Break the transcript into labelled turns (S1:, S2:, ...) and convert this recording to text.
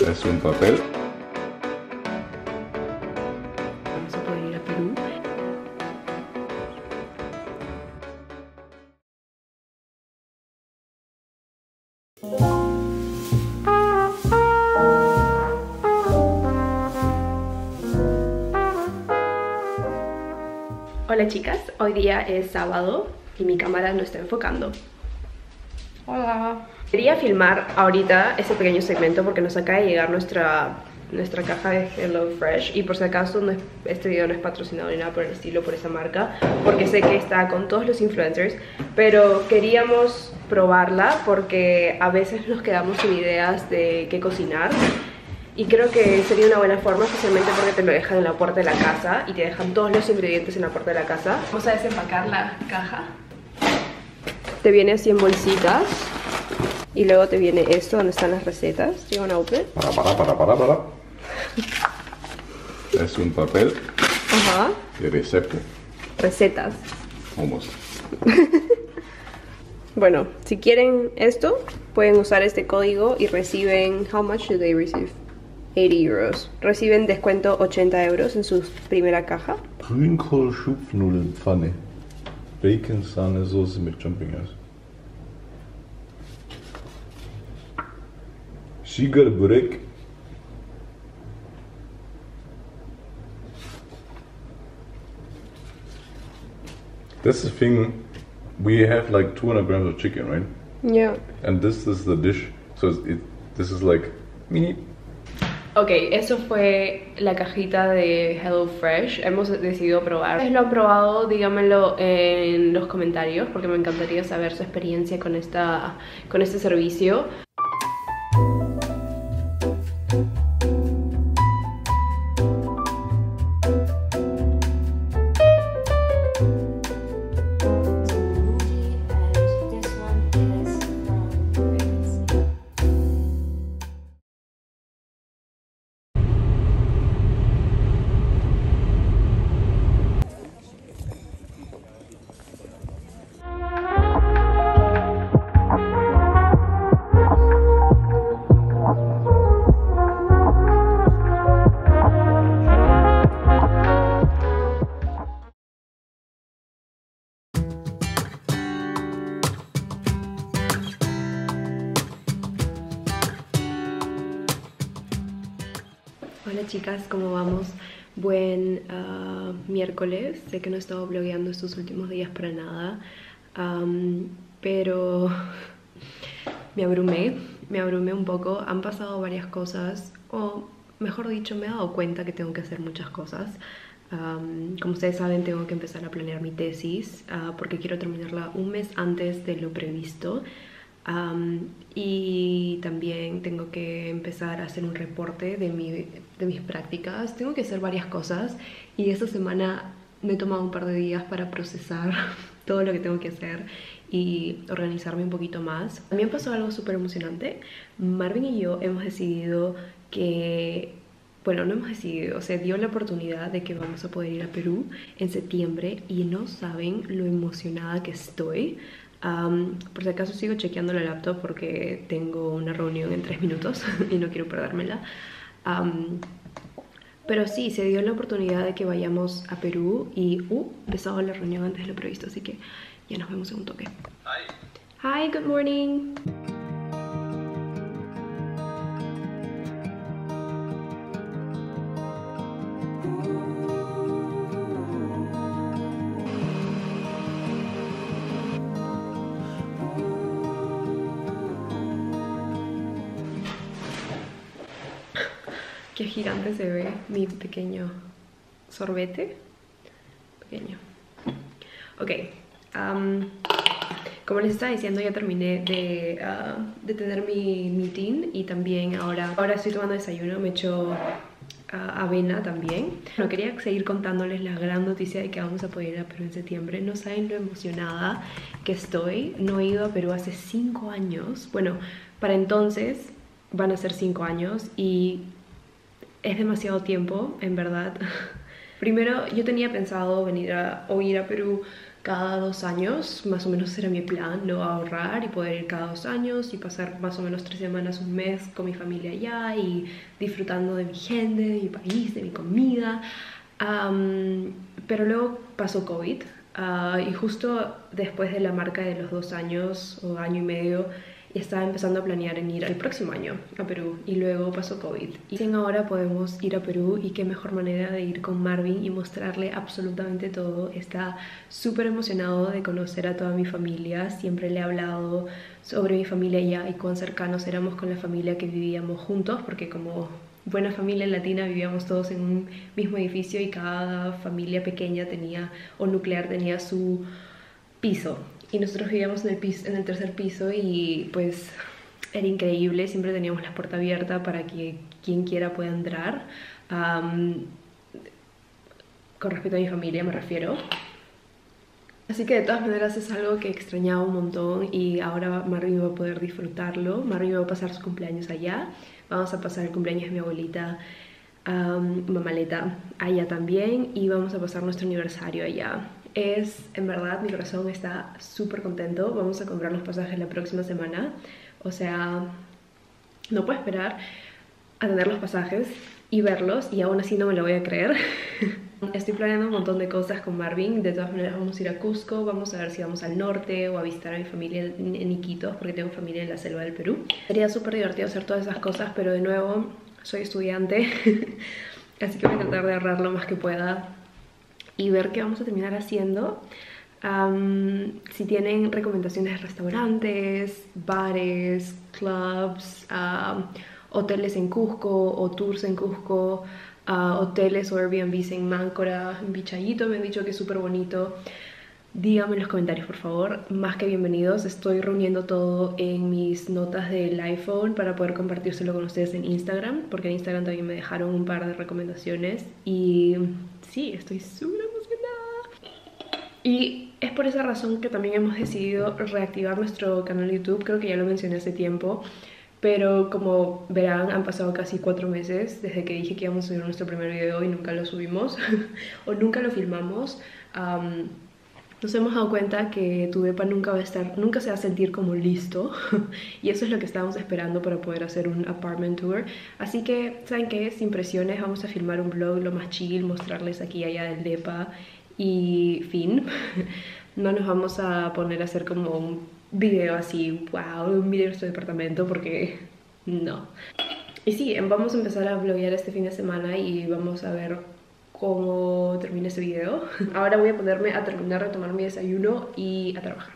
S1: Es un papel.
S2: Vamos a poder ir a Perú. Hola chicas, hoy día es sábado y mi cámara no está enfocando. Hola. Quería filmar ahorita este pequeño segmento porque nos acaba de llegar nuestra, nuestra caja de Hello Fresh y por si acaso no es- este video no es patrocinado ni nada por el estilo por esa marca porque sé que está con todos los influencers pero queríamos probarla porque a veces nos quedamos sin ideas de qué cocinar y creo que sería una buena forma, especialmente porque te lo dejan en la puerta de la casa y te dejan todos los ingredientes en la puerta de la casa. Vamos a desempacar la caja. Te viene así en bolsitas. Y luego te viene esto donde están las recetas. Do you wanna open it?
S1: Para, para, para, para, para. Es un papel
S2: Ajá.
S1: de recepto.
S2: Recetas.
S1: Almost.
S2: Bueno, si quieren esto, pueden usar este código y reciben. How much do they receive? 80 euros. Reciben descuento 80 euros en su primera caja.
S1: Grünkohl Schupfnudelpfanne. Bacon Sahne Soße mit Champignons. Sugar brick. This is thing we have like 200 grams of chicken, right?
S2: Yeah.
S1: And this is the dish. So it's, it, this is like mini.
S2: Ok, eso fue la cajita de Hello Fresh. Hemos decidido probar. Si lo han probado, díganmelo en los comentarios porque me encantaría saber su experiencia con, esta, con este servicio. Hola chicas, ¿cómo vamos? Buen ah, miércoles. Sé que no he estado blogueando estos últimos días para nada, am, pero me abrumé, me abrumé un poco. Han pasado varias cosas, o mejor dicho, me he dado cuenta que tengo que hacer muchas cosas. Am, como ustedes saben, tengo que empezar a planear mi tesis ah, porque quiero terminarla un mes antes de lo previsto. Am, y también tengo que empezar a hacer un reporte de, mi, de mis prácticas. Tengo que hacer varias cosas y esta semana me he tomado un par de días para procesar todo lo que tengo que hacer y organizarme un poquito más. También pasó algo súper emocionante. Marvin y yo hemos decidido que bueno, no hemos decidido, se dio la oportunidad de que vamos a poder ir a Perú en septiembre y no saben lo emocionada que estoy. Am, por si acaso sigo chequeando la laptop porque tengo una reunión en tres minutos y no quiero perdérmela. Am, pero sí, se dio la oportunidad de que vayamos a Perú y uh, empezaba la reunión antes de lo previsto, así que ya nos vemos en un toque. Hi, good morning. Gigante se ve mi pequeño sorbete. Pequeño. Ok. am, como les estaba diciendo, ya terminé de, ah, de tener mi meeting y también ahora, ahora estoy tomando desayuno. Me echo ah, avena también. No quería seguir contándoles la gran noticia de que vamos a poder ir a Perú en septiembre. No saben lo emocionada que estoy. No he ido a Perú hace 5 años. Bueno, para entonces van a ser 5 años y es demasiado tiempo, en verdad. Primero, yo tenía pensado venir a, o ir a Perú cada dos años, más o menos era mi plan, no ahorrar y poder ir cada dos años y pasar más o menos tres semanas, un mes con mi familia allá y disfrutando de mi gente, de mi país, de mi comida. Pero luego pasó COVID ah, y justo después de la marca de los dos años o año y medio estaba empezando a planear en ir al próximo año a Perú y luego pasó COVID. Y recién ahora podemos ir a Perú y qué mejor manera de ir con Marvin y mostrarle absolutamente todo. Está súper emocionado de conocer a toda mi familia. Siempre le he hablado sobre mi familia ya y cuán cercanos éramos con la familia que vivíamos juntos porque como buena familia latina vivíamos todos en un mismo edificio y cada familia pequeña tenía o nuclear tenía su piso y nosotros vivíamos en el, piso, en el tercer piso y pues era increíble, siempre teníamos la puerta abierta para que quien quiera pueda entrar. Am, con respecto a mi familia me refiero. Así que de todas maneras es algo que extrañaba un montón y ahora Marvin va a poder disfrutarlo. Marvin va a pasar su cumpleaños allá. Vamos a pasar el cumpleaños de mi abuelita am, Mamaleta allá también y vamos a pasar nuestro aniversario allá. Es, en verdad, mi corazón está súper contento. Vamos a comprar los pasajes la próxima semana. O sea, no puedo esperar a tener los pasajes y verlos y aún así no me lo voy a creer. Estoy planeando un montón de cosas con Marvin. De todas maneras vamos a ir a Cusco, vamos a ver si vamos al norte o a visitar a mi familia en, Iquitos porque tengo familia en la selva del Perú. Sería súper divertido hacer todas esas cosas, pero de nuevo soy estudiante, así que voy a tratar de ahorrar lo más que pueda y ver qué vamos a terminar haciendo. Am, si tienen recomendaciones de restaurantes, bares, clubs, am, hoteles en Cusco o tours en Cusco, ah, hoteles o Airbnbs en Máncora, en Bichayito, me han dicho que es súper bonito. Díganme en los comentarios, por favor. Más que bienvenidos. Estoy reuniendo todo en mis notas del iPhone para poder compartírselo con ustedes en Instagram, porque en Instagram también me dejaron un par de recomendaciones. Y sí, estoy súper emocionada. Y es por esa razón que también hemos decidido reactivar nuestro canal YouTube. Creo que ya lo mencioné hace tiempo. Pero como verán, han pasado casi cuatro meses desde que dije que íbamos a subir nuestro primer video y nunca lo subimos o nunca lo filmamos. Am, nos hemos dado cuenta que tu depa nunca va a estar, nunca se va a sentir como listo y eso es lo que estábamos esperando para poder hacer un apartment tour. Así que, ¿saben qué? Sin presiones, vamos a filmar un vlog lo más chill, mostrarles aquí y allá del depa y fin. No nos vamos a poner a hacer como un video así, wow, un video de nuestro departamento porque no. Y sí, vamos a empezar a vloguear este fin de semana y vamos a ver cómo termina este video. Ahora voy a ponerme a terminar de tomar mi desayuno y a trabajar.